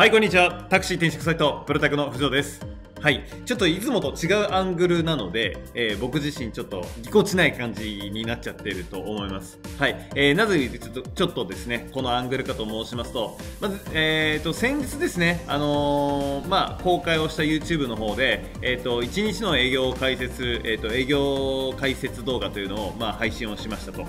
はいこんにちは。タクシー転職サイトプロタクの藤尾です。はいちょっといつもと違うアングルなので、えー、僕自身ちょっとぎこちない感じになっちゃってると思います。はい、えー、なぜちょっとちょっとですねこのアングルかと申しますとまず、えーと、先日ですねあの、まあ公開をした YouTube の方でえっ、と1日の営業を解説えっ、と営業解説動画というのをまあ配信をしましたと。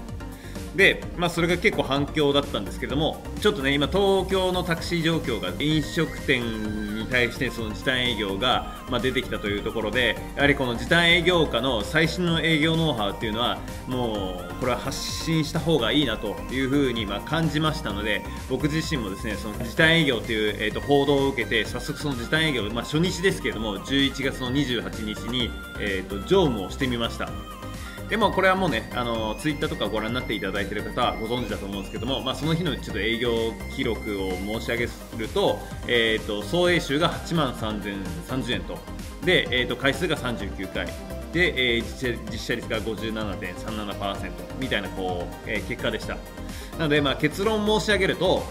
で、まあ、それが結構反響だったんですけどもちょっとね今東京のタクシー状況が飲食店に対してその時短営業が、ま、出てきたというところでやはりこの時短営業下の最新の営業ノウハウっていうのはもうこれは発信した方がいいなというふうにま感じましたので僕自身もですねその時短営業という、えー、と報道を受けて早速その時短営業、まあ、初日ですけれども11月の28日に、えー、と乗務をしてみました。でもこれはもうね、あのツイッターとかご覧になっていただいている方はご存知だと思うんですけども、まあ、その日のちょっと営業記録を申し上げると、えーと、総営収が8万3030円と、で、えーと、回数が39回。で、えー、実写実写率が57.37%みたいなこう、えー、結果でした。なので、まあ、結論申し上げると、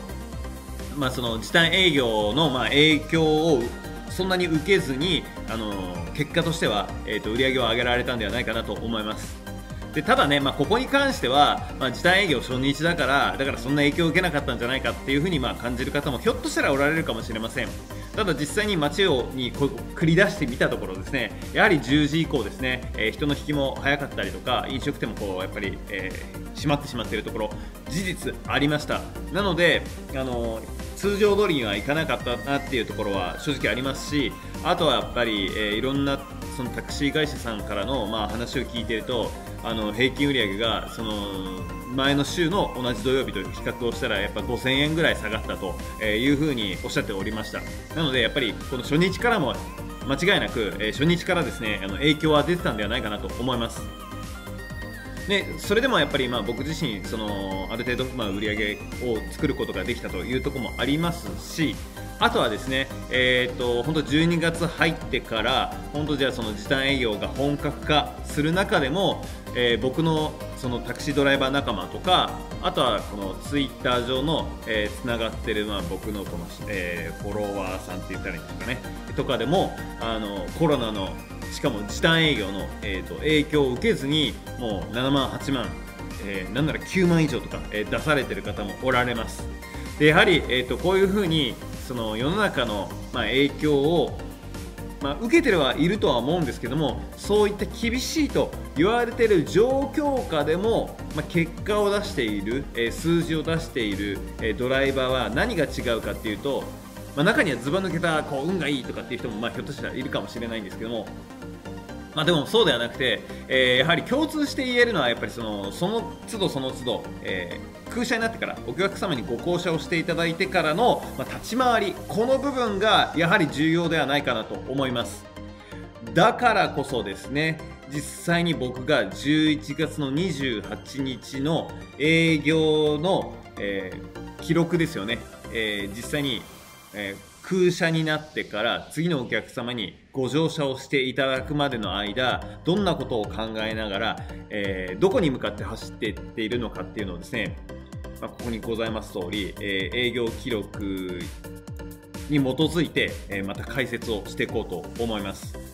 まあ、その時短営業のまあ影響をそんなに受けずに、あの結果としては、えーと売り上げを上げられたんではないかなと思います。でただね、まあ、ここに関しては、まあ、時短営業初日だからだからそんな影響を受けなかったんじゃないかっていうふうにまあ感じる方もひょっとしたらおられるかもしれません。ただ実際に街をに繰り出してみたところですねやはり10時以降ですね、えー、人の引きも早かったりとか飲食店もこうやっぱり、えー、閉まってしまっているところ事実ありました。なのであの通常通りにはいかなかったなっていうところは正直ありますしあとはやっぱり、えー、いろんなそのタクシー会社さんからの、まあ、話を聞いているとあの平均売上がその前の週の同じ土曜日と比較をしたらやっぱ5000円ぐらい下がったというふうにおっしゃっておりました。なのでやっぱりこの初日からも間違いなく初日からですねあの影響は出てたんではないかなと思います。でそれでもやっぱりまあ僕自身そのある程度まあ売り上げを作ることができたというところもありますしあとはですね、えーと、本当12月入ってから本当じゃあその時短営業が本格化する中でも、えー、僕のそのタクシードライバー仲間とかあとはこのツイッター上のつな、えー、がってる、まあ、僕のこの、えー、フォロワーさんって言ったらいいんですかねとかでもあのコロナのしかも時短営業の、えーと、影響を受けずにもう7万8万、えー、なんなら9万以上とか、えー、出されてる方もおられます。でやはり、えーとこういうふうにその世の中の、まあ、影響を、まあ、受けてはいるとは思うんですけどもそういった厳しいと言われている状況下でも、まあ、結果を出している、えー、数字を出している、えー、ドライバーは何が違うかっていうと、まあ、中にはずば抜けたこう運がいいとかっていう人も、まあ、ひょっとしたらいるかもしれないんですけどもまあ、でもそうではなくて、えー、やはり共通して言えるのはやっぱりそのその都度その都度、えー、空車になってからお客様にご降車をしていただいてからの、まあ、立ち回りこの部分がやはり重要ではないかなと思います。だからこそですね実際に僕が11月の28日の営業の、えー、記録ですよね、えー、実際に、えー空車になってから次のお客様にご乗車をしていただくまでの間どんなことを考えながら、えー、どこに向かって走っていっているのかっていうのをですね、まあ、ここにございます通り、えー、営業記録に基づいて、え、また解説をしていこうと思います。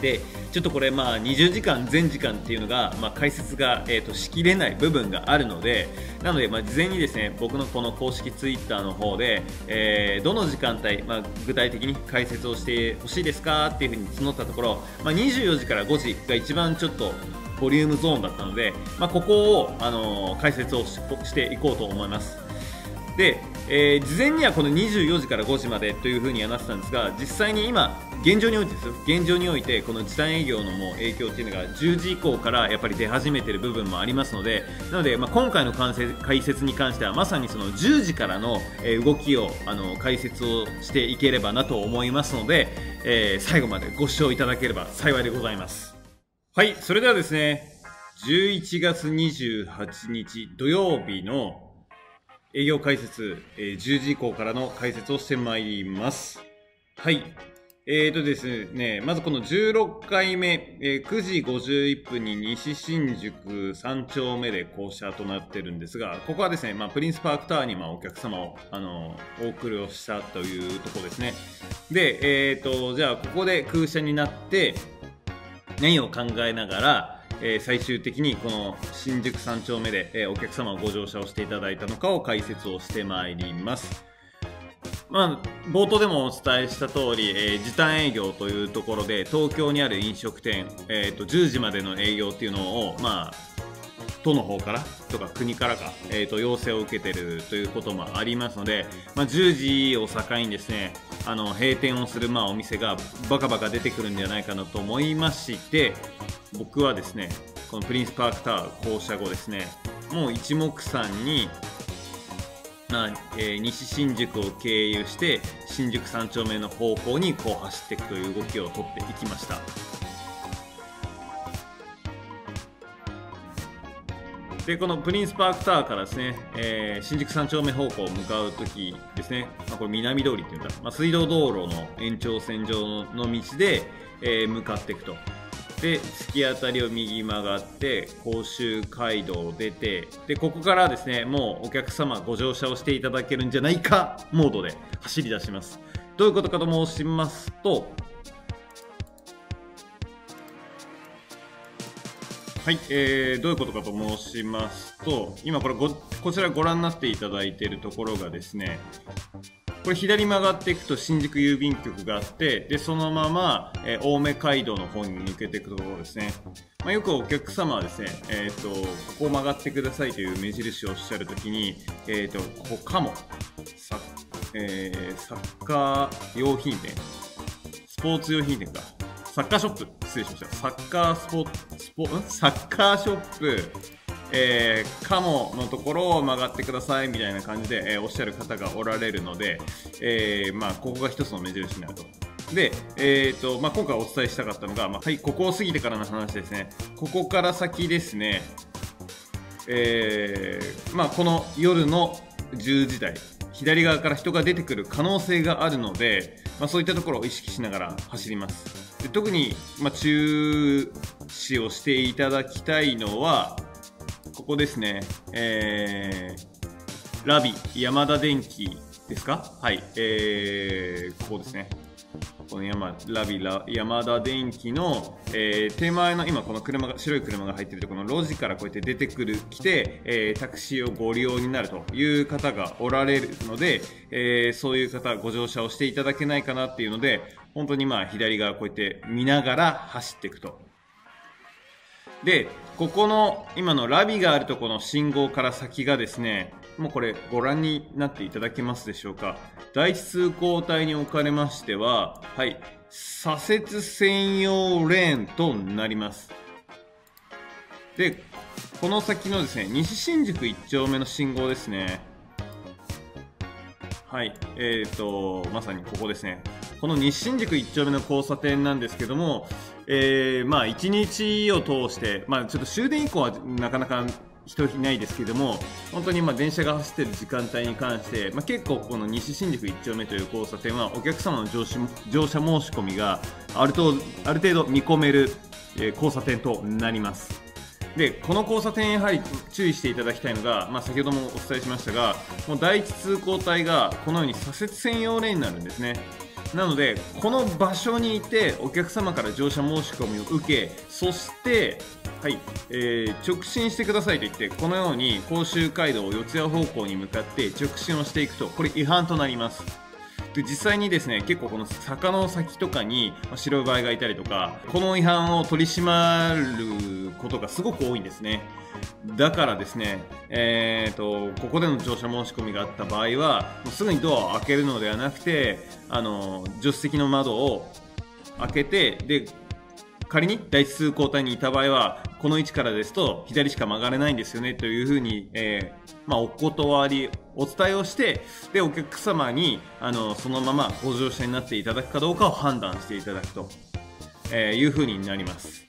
でちょっとこれまあ20時間全時間っていうのが、まあ、解説が、えー、としきれない部分があるのでなのでまあ事前にですね僕のこの公式ツイッターの方で、え、どの時間帯、まあ、具体的に解説をしてほしいですかっていうふうに募ったところ、まあ、24時から5時が一番ちょっとボリュームゾーンだったので、まあ、ここを、あの、解説をしていこうと思います。で、えー、事前にはこの24時から5時までというふうにはなってたんですが実際に今現状においてですよ。現状においてこの時短営業のもう影響っていうのが10時以降からやっぱり出始めてる部分もありますのでなので、まあ、今回の解説に関してはまさにその10時からの動きをあの解説をしていければなと思いますので、えー、最後までご視聴いただければ幸いでございます。はいそれではですね11月28日土曜日の営業解説、えー、10時以降からの解説をしてまいります。はい。えーとですね、まずこの16回目、えー、9時51分に西新宿3丁目で降車となってるんですが、ここはですね、まあ、プリンスパークタワーにまあお客様を、あのお送りをしたというところですね。で、えーと、じゃあここで空車になって、何を考えながら、えー、最終的にこの新宿3丁目で、えー、お客様をご乗車をしていただいたのかを解説をしてまいります。まあ、冒頭でもお伝えした通り、えー、時短営業というところで東京にある飲食店、えーと、10時までの営業っていうのを、まあ、都の方からとか国からか、えーと、要請を受けているということもありますので、まあ、10時を境にですねあの閉店をする、まあ、お店がバカバカ出てくるんじゃないかなと思いまして僕はですねこのプリンスパークタワー降車後ですねもう一目散にまあえー、西新宿を経由して新宿三丁目の方向にこう走っていくという動きをとっていきました。でこのプリンスパークタワーからですね、えー、新宿三丁目方向を向かう時ですね、まあ、これ南通りっていうんだ、まあ、水道道路の延長線上の道で、えー、向かっていくと。で突き当たりを右曲がって甲州街道を出てでここからですねもうお客様ご乗車をしていただけるんじゃないかモードで走り出します。どういうことかと申しますとはい、えー、どういうことかと申しますと今これごこちらご覧になっていただいているところがですねこれ左曲がっていくと新宿郵便局があってでそのまま、えー、青梅街道の方に抜けていくところですね、まあ、よくお客様はですね、えーと、ここを曲がってくださいという目印をおっしゃるときに、えーと、ここかもサ,、えー、サッカー用品店スポーツ用品店か。サッカーショップ失礼しましたサッカースポスポサッカーショップえー、カモのところを曲がってくださいみたいな感じで、えー、おっしゃる方がおられるので、えー、まあ、ここが一つの目印になると。で、えーとまあ、今回お伝えしたかったのが、まあ、はい、ここを過ぎてからの話ですね。ここから先ですね、えーまあ、この夜の10時台、左側から人が出てくる可能性があるので、まあ、そういったところを意識しながら走ります。で特に、まあ、注視をしていただきたいのは、ここですね、えー、ラビ、山田電機ですか？はい、えー、ここですね。この山ラビラ山田電機の、えー、手前の今この車が白い車が入っているとこの路地からこうやって出てくる来て、えー、タクシーをご利用になるという方がおられるので、えー、そういう方ご乗車をしていただけないかなっていうので本当にまあ左側こうやって見ながら走っていくとで、ここの今のラビがあるところの信号から先がですね、もうこれご覧になっていただけますでしょうか。第一通行帯に置かれましては、はい、左折専用レーンとなります。で、この先のですね、西新宿1丁目の信号ですね。はい、えーと、まさにここですね。この西新宿1丁目の交差点なんですけども、えー、まあ1日を通して、まあ、ちょっと終電以降はなかなか人いないですけども本当にまあ電車が走っている時間帯に関して、まあ、結構この西新宿1丁目という交差点はお客様の乗車乗車申し込みがあるとある程度見込める、え、交差点となります。でこの交差点やはり注意していただきたいのが、まあ、先ほどもお伝えしましたがもう第一通行帯がこのように左折専用レーンになるんですねなのでこの場所にいてお客様から乗車申し込みを受けそしてはい、えー、直進してくださいと言ってこのように甲州街道を四谷方向に向かって直進をしていくとこれ違反となります。で実際にですね結構この坂の先とかに白バイがいたりとかこの違反を取り締まることがすごく多いんですね。だからですね、えーと、ここでの乗車申し込みがあった場合はもうすぐにドアを開けるのではなくてあの助手席の窓を開けてで仮に第一通行帯にいた場合はこの位置からですと左しか曲がれないんですよねというふうに、えー、まあ、お断りお伝えをしてでお客様にあのそのままご乗車になっていただくかどうかを判断していただくと、えー、いうふうになります。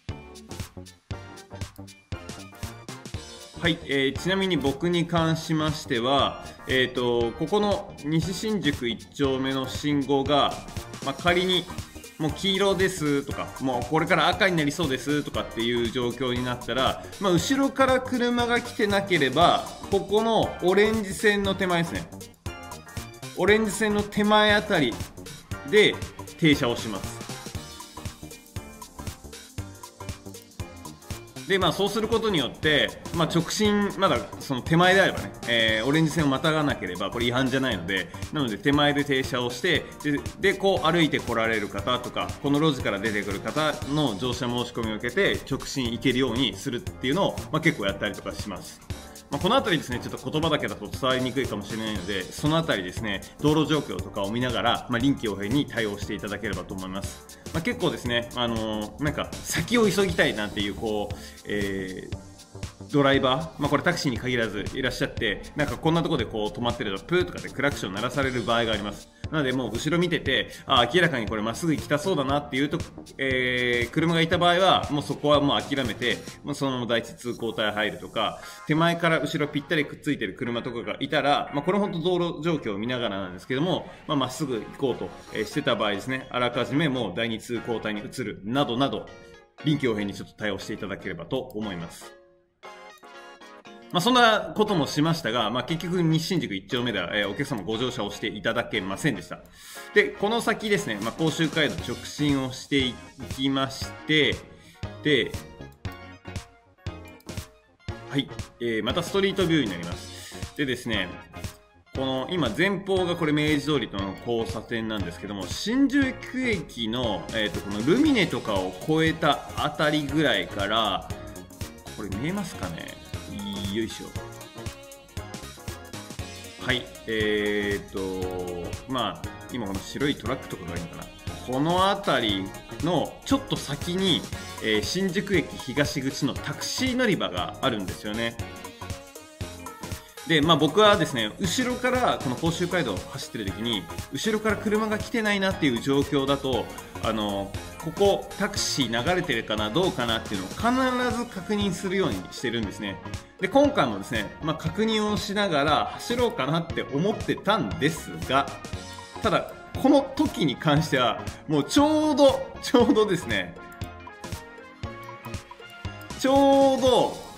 はい、えー、ちなみに僕に関しましては、えーと、ここの西新宿1丁目の信号が、まあ、仮にもう黄色ですとかもうこれから赤になりそうですとかっていう状況になったら、まあ、後ろから車が来てなければここのオレンジ線の手前ですね。オレンジ線の手前あたりで停車をします。でまあ、そうすることによって、まあ、直進、まだその手前であればね、えー、オレンジ線をまたがなければこれ違反じゃないのでなので手前で停車をしてでこう歩いてこられる方とかこの路地から出てくる方の乗車申し込みを受けて直進行けるようにするっていうのを、まあ、結構やったりとかします。まあ、この辺りですね、ちょっと言葉だけだと伝わりにくいかもしれないので、その辺りですね、道路状況とかを見ながら、まあ、臨機応変に対応していただければと思います。まあ、結構ですね、あのー、なんか先を急ぎたいなんていう、こう、えードライバー、まあ、これタクシーに限らずいらっしゃってなんかこんなとこでこう止まってるとプーとかでクラクション鳴らされる場合がありますなのでもう後ろ見ててあ明らかにこれまっすぐ行きたそうだなっていうと、えー、車がいた場合はもうそこはもう諦めてもうそのまま第一通行帯入るとか手前から後ろぴったりくっついてる車とかがいたら、まあ、これ本当道路状況を見ながらなんですけどもまあ、っすぐ行こうと、してた場合ですねあらかじめもう第二通行帯に移るなどなど臨機応変にちょっと対応していただければと思います。まあ、そんなこともしましたが、まあ、結局日新宿1丁目では、えー、お客様ご乗車をしていただけませんでした。で、この先ですね、まあ、甲州街道直進をしていきまして、で、はい、えー、またストリートビューになります。でですね、この今前方がこれ明治通りとの交差点なんですけども新宿駅の,、えーと、このルミネとかを越えた辺りぐらいからこれ見えますかね？よいしょ。はいえー、っとまあ今この白いトラックとかがいいのかな。この辺りのちょっと先に、えー、新宿駅東口のタクシー乗り場があるんですよね。で、まあ、僕はですね後ろからこの甲州街道を走ってる時に後ろから車が来てないなっていう状況だとあのここタクシー流れてるかなどうかなっていうのを必ず確認するようにしてるんですね。で今回もですね、まあ、確認をしながら走ろうかなって思ってたんですがただこの時に関してはもうちょうどちょうどですねちょうど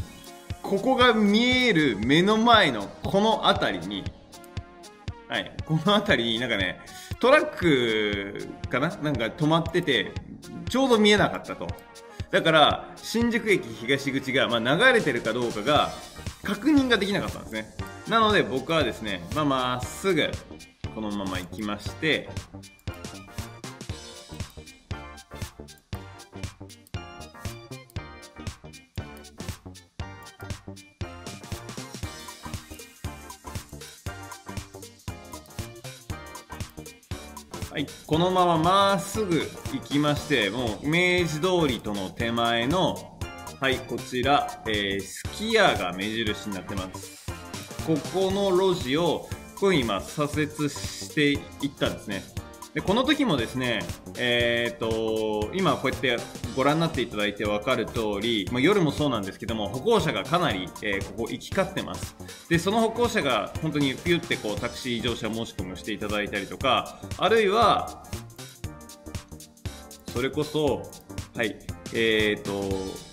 ここが見える目の前のこの辺りにはい、この辺りになんかねトラックかな？なんか止まっててちょうど見えなかったと。だから新宿駅東口が、まあ、流れてるかどうかが確認ができなかったんですね。なので僕はですねまあまっすぐこのまま行きましてこのまままっすぐ行きまして、もう明治通りとの手前の、はい、こちら、えー、すき家が目印になってます。ここの路地を、こういうふうに今左折していったんですね。でこの時もですね、えーと、今こうやってご覧になっていただいて分かる通り、まあ、夜もそうなんですけども歩行者がかなり、えー、ここ行き交ってます。でその歩行者が本当にピュってこうタクシー乗車申し込みをしていただいたりとかあるいはそれこそはいえーと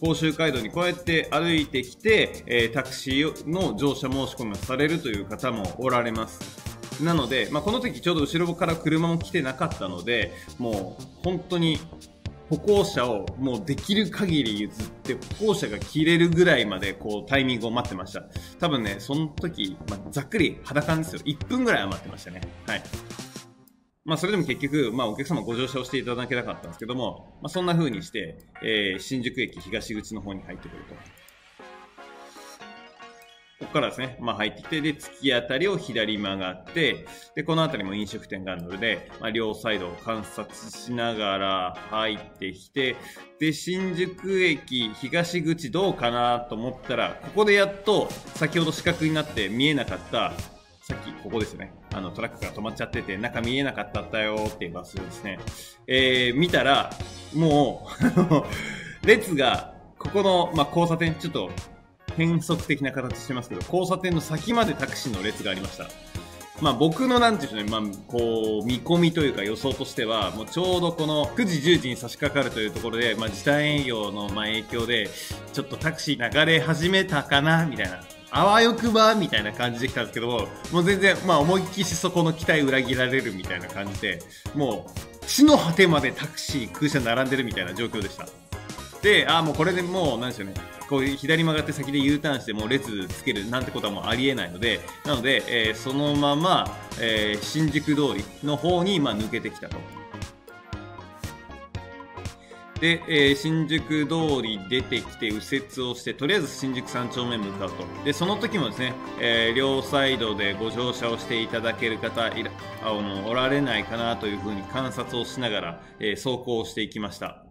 甲州街道にこうやって歩いてきて、えー、タクシーの乗車申し込みをされるという方もおられます。なので、まあ、この時ちょうど後ろから車も来てなかったのでもう本当に歩行者をもうできる限り譲って歩行者が切れるぐらいまでこうタイミングを待ってました。多分ねその時、まあ、ざっくり肌感ですよ。1分ぐらいは待ってましたね。はい。まあ、それでも結局、まあ、お客様ご乗車をしていただけなかったんですけども、まあ、そんな風にして、えー、新宿駅東口の方に入ってくると。ここからですね、まあ、入ってきて、で、突き当たりを左曲がって、で、この辺りも飲食店があるので、まあ、両サイドを観察しながら入ってきて、で、新宿駅東口どうかなと思ったら、ここでやっと先ほど四角になって見えなかった、さっきここですね、あのトラックが止まっちゃってて、中見えなかったったよっていうバスですね、えー、見たら、もう 列が、ここの、まあ、交差点、ちょっと変則的な形してますけど、交差点の先までタクシーの列がありました。まあ僕のなんていうんでしょうね、まあこう見込みというか予想としては、もうちょうどこの9時10時に差し掛かるというところで、まあ時短営業のまあ影響で、ちょっとタクシー流れ始めたかな、みたいな。あわよくばみたいな感じで来たんですけども、もう全然、まあ思いっきりそこの期待裏切られるみたいな感じで、もう地の果てまでタクシー、空車並んでるみたいな状況でした。で、あもうこれでもう、なんでしょうね。こう左曲がって先で U ターンしてもう列つけるなんてことはもうありえないので、なので、えー、そのまま、えー、新宿通りの方に、まあ、抜けてきたと。で、えー、新宿通り出てきて右折をして、とりあえず新宿3丁目向かうと。で、その時もですね、えー、両サイドでご乗車をしていただける方いらあのおられないかなというふうに観察をしながら、えー、走行していきました。